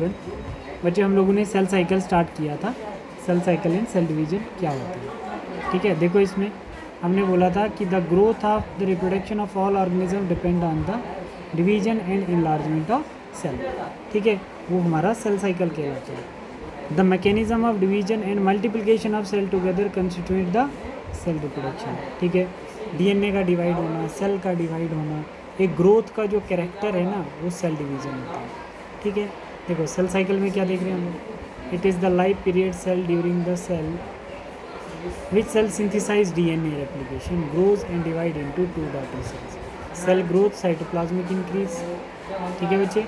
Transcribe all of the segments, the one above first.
Student बच्चे, हम लोगों ने सेल साइकिल स्टार्ट किया था। Cell cycle and cell division क्या होता है? ठीक है, देखो इसमें। हमने बोला था कि the growth of the reproduction of all organism depend on the division and enlargement of cell ठीक है, वो हमारा सेल साइकिल कहलाता है। The mechanism of division and multiplication of cell together constitute the cell reproduction ठीक है DNA का divide होना सेल का डिवाइड होना, एक ग्रोथ का जो कैरेक्टर है ना, वो सेल डिवीज़न होता है। ठीक है देखो सेल साइकिल में क्या देख रहे हैं हम it is the life period cell during the cell which cell synthesise D N A replication grows and divide into two daughter cells cell growth cytoplasmic increase ठीक है बच्चे?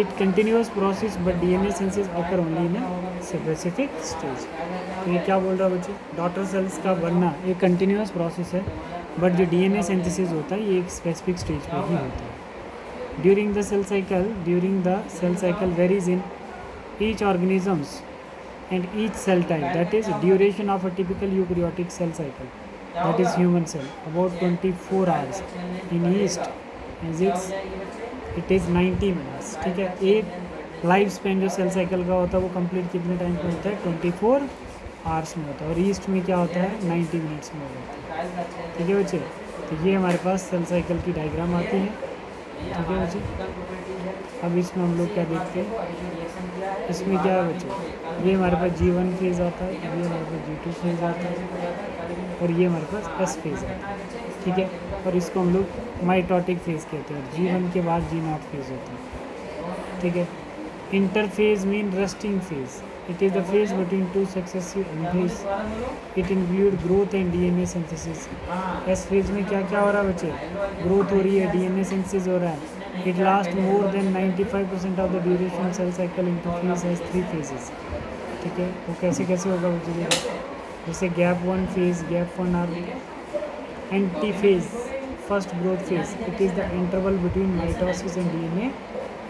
It continuous process but D N A synthesis occur only in specific stage तो ये क्या बोल रहा है बच्चे? डॉटर सेल्स का बनना एक कंटिन्यूस प्रोसेस है बट जो डी एन ए सेंथिसिस होता है, ये एक स्पेसिफिक स्टेज पर ही होता है। During the cell cycle during the cell cycle varies in each organisms and each cell type that is duration of a typical eukaryotic cell cycle that is human cell about 24 hours in yeast as it's it is 90 minutes ठीक है एक life span जो cell cycle का होता है वो complete कितने time पे होता है 24 आवर्स में होता है और ईस्ट में क्या होता है 90 मिनट्स में होता है ठीक है बच्चे तो ये हमारे पास सेल साइकिल की डायग्राम आती है ठीक है बच्चे अब इसमें हम लोग क्या देखते हैं? इसमें क्या है बच्चे? ये हमारे पास जी वन फ़ेज़ आता है ये हमारे पास जी टू फ़ेज़ आता है, और ये हमारे पास एस फ़ेज़ आता है, ठीक है? और इसको हम लोग माइटोटिक फ़ेज़ कहते हैं जी वन के बाद जी नॉट फ़ेज़ होता है, ठीक है? Interphase mean resting phase It is the phase between two successive entries. It include growth and DNA synthesis. S phase में क्या क्या हो रहा है बच्चे? ग्रोथ हो रही है डीएनए सिंथेसिस हो रहा है। It last more than 95 percent of the duration cell cycle interphase has three phases ठीक है? वो कैसे कैसे होगा बच्चे? जैसे gap one phase gap one or anti phase first growth phase it is the interval between mitosis and DNA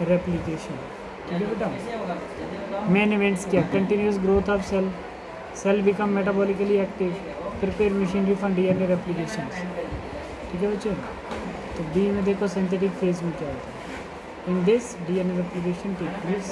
replication main events क्या continuous growth of cell cell become metabolically active prepare machinery for DNA replication ठीक है बच्चे? तो B में देखो synthetic phase में क्या होता है। In this DNA replication take place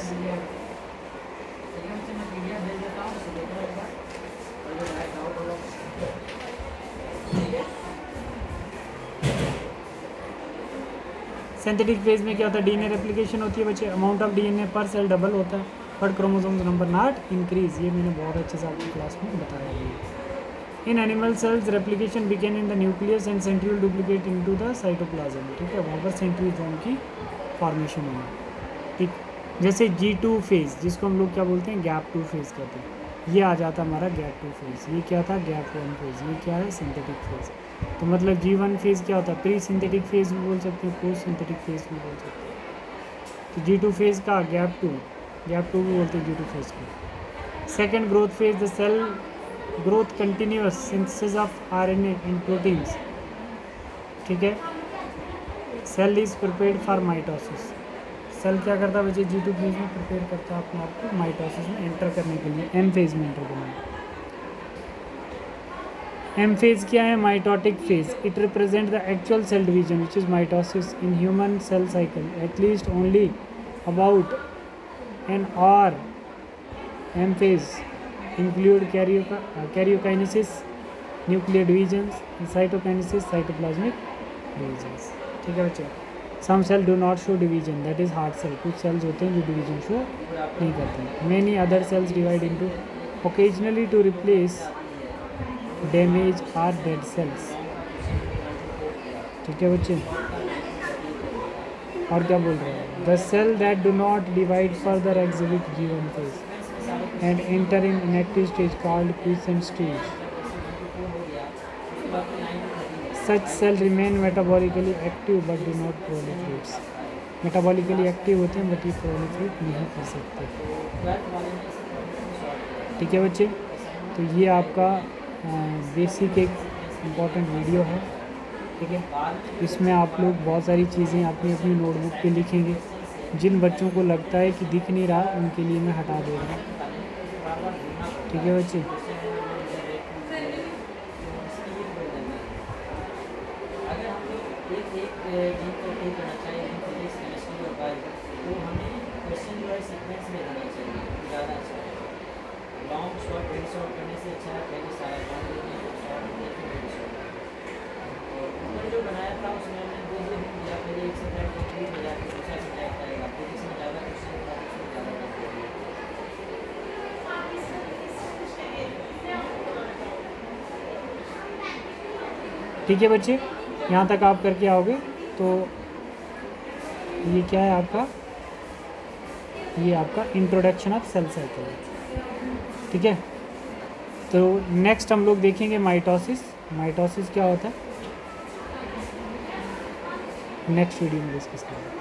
synthetic phase में क्या होता है? डीएनए रेप्लिकेशन होती है बच्चे। Amount of DNA per cell double होता है। But chromosomes number not increase ये मैंने बहुत अच्छे से आपकी क्लास में बताया है। In animal cells replication begin in the nucleus and centriole duplicate into the cytoplasm ठीक है? वहाँ पर सेंट्रियोजोम की फॉर्मेशन होना ठीक। जैसे जी टू फ़ेज़ जिसको हम लोग क्या बोलते हैं? गैप टू फ़ेज़ कहते हैं। ये आ जाता हमारा गैप टू फ़ेज़ ये क्या था? गैप वन फ़ेज़ ये क्या है? सिंथेटिक फ़ेज़ तो मतलब जी वन फ़ेज़ क्या होता है? प्री सिंथेटिक फ़ेज़ भी बोल सकते हैं पोस्ट सिंथेटिक फ़ेज़ भी बोल सकते हैं। तो जी टू फ़ेज़ का गैप टू गैप टू भी बोलते हैं जी टू फ़ेज़ को। Second growth phase the cell growth continuous synthesis of R N and proteins ठीक है? Cell is prepared for mitosis cell क्या करता है बच्चे? जी टू फ़ेज़ में प्रिपेयर करता है अपने आप को माइटोसिस में एंटर करने के लिए एम फ़ेज़ में एंटर करने के लिए। एम फ़ेज़ क्या है mitotic phase it represent the actual cell division which is mitosis in human cell cycle at least only about an R M phase include karyokinesis nuclear divisions cytokinesis cytoplasmic divisions ठीक है बच्चे? Some cell do not show division that is hard cell कुछ cells होते हैं जो division show नहीं करते many other cells divide into occasionally to replace damage or dead cells ठीक है बच्चे? और क्या बोल रहे हैं? The cell that do not divide further exhibit जीवन phase and enter in inactive stage called quiescent stage such cell remain metabolically active but do not proliferates metabolically active होते हैं बट ये प्रोलिफरेट नहीं कर सकते। ठीक है बच्चे? तो ये आपका बेसिक एक इंपॉर्टेंट वीडियो है ठीक है इसमें आप लोग बहुत सारी चीज़ें अपनी अपनी नोटबुक पे लिखेंगे जिन बच्चों को लगता है कि दिख नहीं रहा उनके लिए मैं हटा दे रहा हूँ ठीक है बच्चे क्वेश्चन जो है सीक्वेंस में चाहिए ज़्यादा अच्छा है लॉन्ग शॉर्ट वेरी शॉर्ट करने से अच्छा है, पहले सारा लॉन्ग देखिए शॉर्ट देखिए वेरी शॉर्ट और ऊपर जो बनाया था, उसमें हमने दो दो दिन दिया पहले एक सब्जेक्ट को थ्री में जाकर दूसरा सब्जेक्ट आएगा फिर इसमें ज़्यादा हैं ठीक है बच्चे, यहाँ तक आप करके आओगे तो ये क्या है आपका? ये आपका इंट्रोडक्शन ऑफ़ सेल साइकिल ठीक है? तो नेक्स्ट हम लोग देखेंगे माइटोसिस माइटोसिस क्या होता है? नेक्स्ट वीडियो में डिस्कस करेंगे।